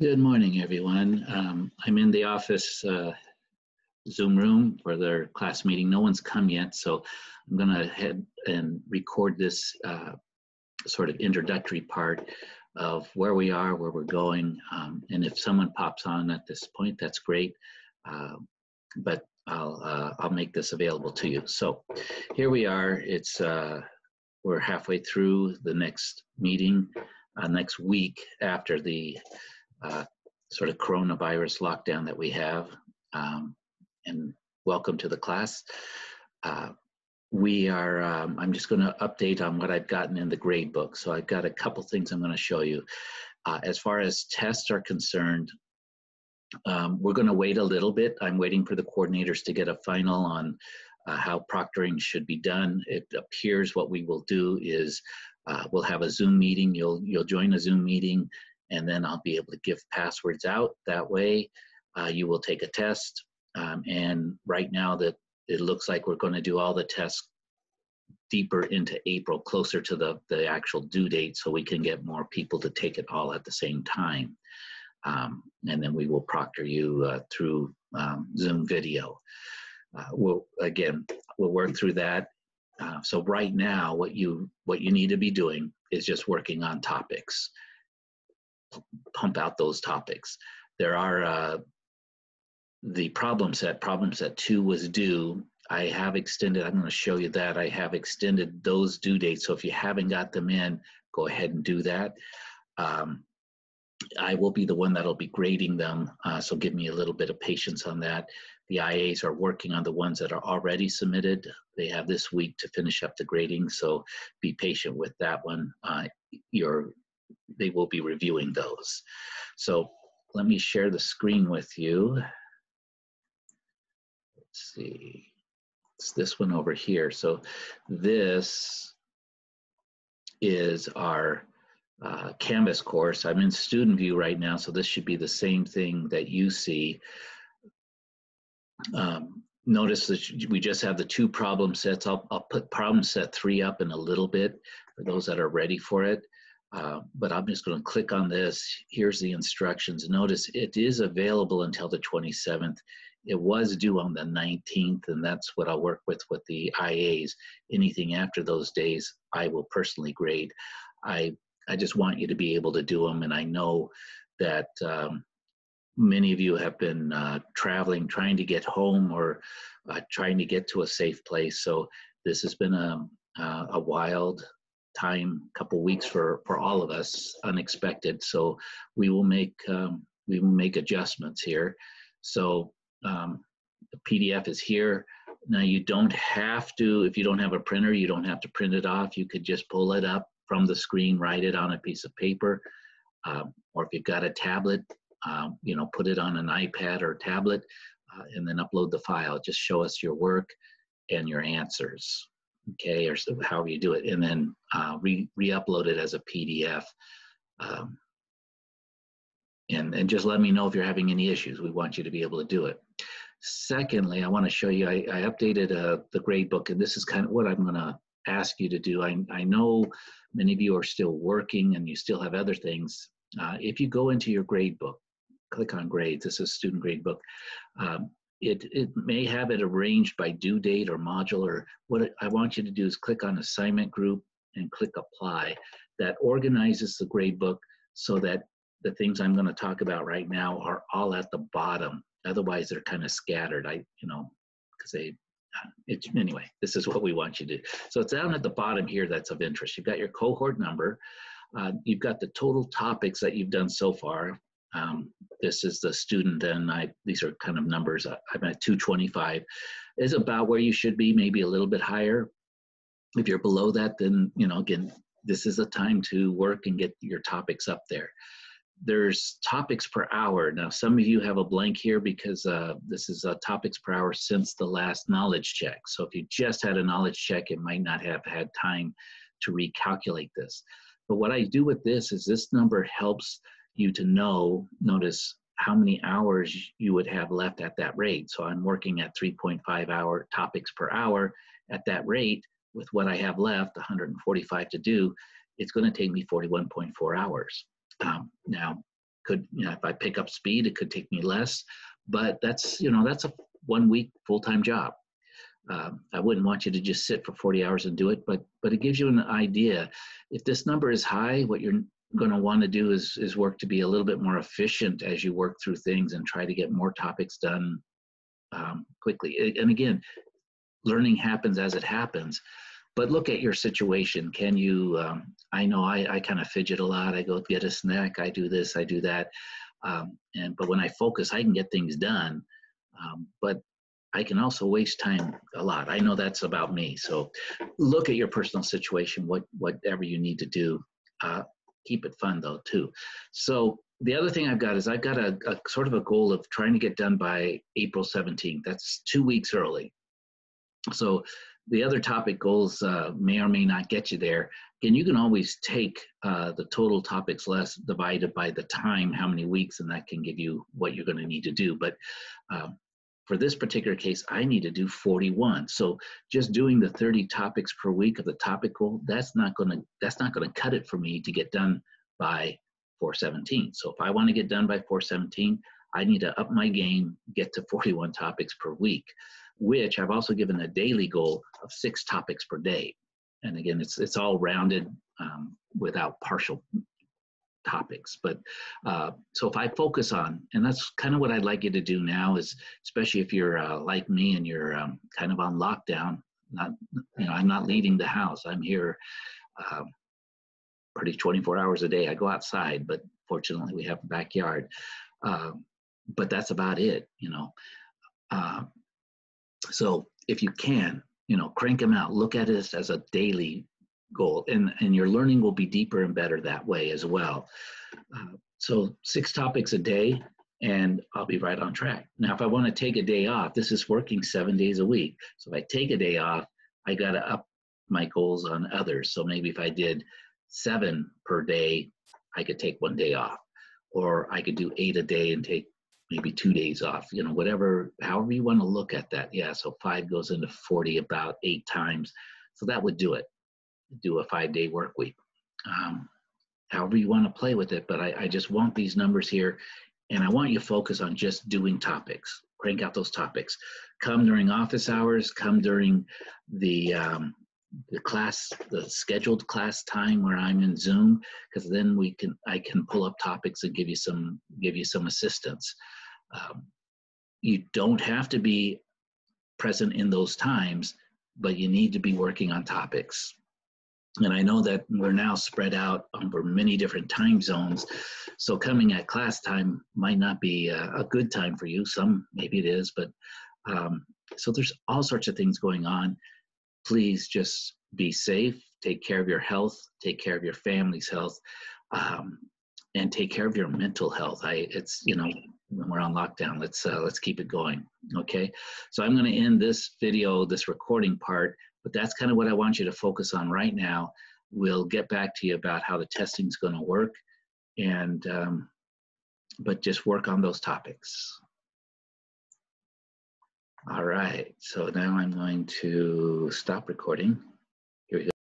Good morning, everyone. Um, I'm in the office uh, Zoom room for their class meeting. No one's come yet, so I'm going to head and record this uh, sort of introductory part of where we are, where we're going. Um, and if someone pops on at this point, that's great. Uh, but I'll uh, I'll make this available to you. So here we are. It's uh, we're halfway through the next meeting, uh, next week after the uh, sort of coronavirus lockdown that we have. Um, and welcome to the class. Uh, we are, um, I'm just going to update on what I've gotten in the grade book. So I've got a couple things I'm going to show you. Uh, as far as tests are concerned, um, we're going to wait a little bit. I'm waiting for the coordinators to get a final on uh, how proctoring should be done. It appears what we will do is uh, we'll have a Zoom meeting. You'll you'll join a Zoom meeting and then I'll be able to give passwords out. That way, uh, you will take a test. Um, and right now, that it looks like we're going to do all the tests deeper into April, closer to the, the actual due date, so we can get more people to take it all at the same time. Um, and then we will proctor you uh, through um, Zoom video. Uh, we'll again, we'll work through that. Uh, so right now, what you what you need to be doing is just working on topics pump out those topics. There are uh, the problem set, problem set two was due. I have extended, I'm going to show you that. I have extended those due dates. So if you haven't got them in, go ahead and do that. Um, I will be the one that'll be grading them. Uh, so give me a little bit of patience on that. The IAs are working on the ones that are already submitted. They have this week to finish up the grading. So be patient with that one. Uh, your they will be reviewing those. So let me share the screen with you. Let's see, it's this one over here. So this is our uh, Canvas course. I'm in student view right now, so this should be the same thing that you see. Um, notice that we just have the two problem sets. I'll, I'll put problem set three up in a little bit for those that are ready for it. Uh, but I'm just going to click on this. Here's the instructions. Notice it is available until the 27th. It was due on the 19th, and that's what I'll work with with the IAs. Anything after those days, I will personally grade. I I just want you to be able to do them, and I know that um, many of you have been uh, traveling, trying to get home, or uh, trying to get to a safe place. So this has been a uh, a wild time, couple weeks for for all of us, unexpected. So we will make um, we will make adjustments here. So um, the PDF is here. Now you don't have to, if you don't have a printer, you don't have to print it off. You could just pull it up from the screen, write it on a piece of paper, um, or if you've got a tablet, um, you know, put it on an iPad or tablet, uh, and then upload the file. Just show us your work and your answers okay, or so, however you do it, and then uh, re re-upload it as a PDF. Um, and, and just let me know if you're having any issues. We want you to be able to do it. Secondly, I want to show you, I, I updated uh, the grade book, and this is kind of what I'm going to ask you to do. I, I know many of you are still working and you still have other things. Uh, if you go into your grade book, click on grades, this is student grade book. Um, it, it may have it arranged by due date or module or what I want you to do is click on assignment group and click apply. That organizes the gradebook so that the things I'm going to talk about right now are all at the bottom. Otherwise, they're kind of scattered. I, you know, because they, it's anyway. This is what we want you to do. So it's down at the bottom here that's of interest. You've got your cohort number. Uh, you've got the total topics that you've done so far. Um, this is the student, and I these are kind of numbers. I'm at 225. Is about where you should be, maybe a little bit higher. If you're below that, then you know again, this is a time to work and get your topics up there. There's topics per hour. Now, some of you have a blank here because uh, this is uh, topics per hour since the last knowledge check. So if you just had a knowledge check, it might not have had time to recalculate this. But what I do with this is this number helps you to know, notice how many hours you would have left at that rate. So I'm working at 3.5 hour topics per hour at that rate with what I have left, 145 to do, it's going to take me 41.4 hours. Um, now, could, you know, if I pick up speed, it could take me less, but that's, you know, that's a one week full-time job. Um, I wouldn't want you to just sit for 40 hours and do it, but but it gives you an idea. If this number is high, what you're going to want to do is is work to be a little bit more efficient as you work through things and try to get more topics done um, quickly. And again, learning happens as it happens. But look at your situation. Can you? Um, I know I, I kind of fidget a lot. I go get a snack. I do this. I do that. Um, and but when I focus, I can get things done. Um, but I can also waste time a lot. I know that's about me. So look at your personal situation, what whatever you need to do. Uh, keep it fun though too. So the other thing I've got is I've got a, a sort of a goal of trying to get done by April 17th. That's two weeks early. So the other topic goals uh, may or may not get you there. And you can always take uh, the total topics less divided by the time, how many weeks, and that can give you what you're going to need to do. But um, for this particular case, I need to do 41. So just doing the 30 topics per week of the topical, that's not gonna that's not gonna cut it for me to get done by 417. So if I want to get done by 417, I need to up my game, get to 41 topics per week, which I've also given a daily goal of six topics per day. And again, it's it's all rounded um, without partial topics. But uh, so if I focus on, and that's kind of what I'd like you to do now is, especially if you're uh, like me and you're um, kind of on lockdown, not, you know, I'm not leaving the house. I'm here um, pretty 24 hours a day. I go outside, but fortunately we have a backyard. Uh, but that's about it, you know. Uh, so if you can, you know, crank them out. Look at it as a daily goal and and your learning will be deeper and better that way as well. Uh, so six topics a day and i'll be right on track. Now if i want to take a day off this is working seven days a week. So if i take a day off i got to up my goals on others. So maybe if i did seven per day i could take one day off. Or i could do eight a day and take maybe two days off you know whatever however you want to look at that. Yeah so five goes into 40 about eight times. So that would do it do a five day work week. Um, however you want to play with it, but I, I just want these numbers here and I want you to focus on just doing topics. Crank out those topics. Come during office hours, come during the um, the class, the scheduled class time where I'm in Zoom, because then we can I can pull up topics and give you some give you some assistance. Um, you don't have to be present in those times, but you need to be working on topics. And I know that we're now spread out over many different time zones. So coming at class time might not be a, a good time for you. Some, maybe it is, but um, so there's all sorts of things going on. Please just be safe, take care of your health, take care of your family's health, um, and take care of your mental health. I, it's, you know, when we're on lockdown, let's, uh, let's keep it going. Okay. So I'm going to end this video, this recording part but that's kind of what I want you to focus on right now. We'll get back to you about how the testing is going to work, and um, but just work on those topics. All right, so now I'm going to stop recording.